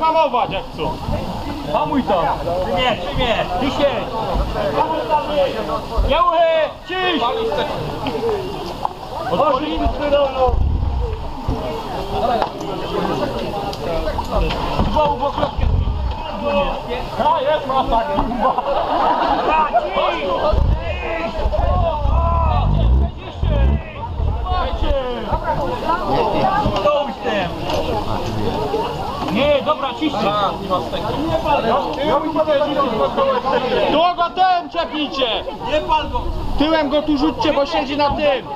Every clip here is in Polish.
hamować jak co. Hamuj tam. Przymieć, przymieć. Dzisiaj. Biały, ciś. Odpolimy spyrolą. Dwa ubokrotkie. A, jest masa, kurwa. Nie, dobra, ciście. Długo ten czepnijcie. Nie pal go. Tyłem go tu rzućcie, bo siedzi na tym.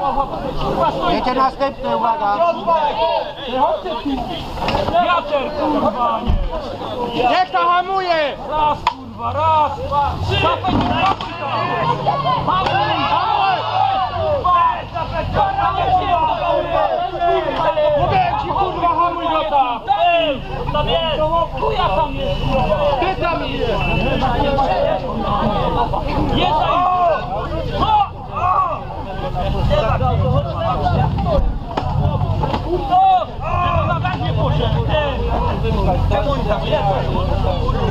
Jedzie następny, uwaga. Wiater, kurwa, nie. Niech to hamuje. Raz, kurwa, raz. Zapędź, hamuj tam. Hamuj, hamuj. Mówię ci, kurwa, hamuj go tam. Tam jest. Chuja tam jest. Ty tam jest. Jest tam. O! O!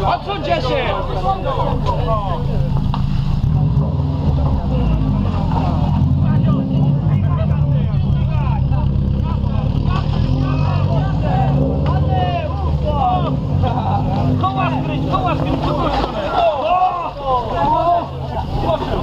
Odsuńcie się! Koła skryć, koła skryć, koła skryć!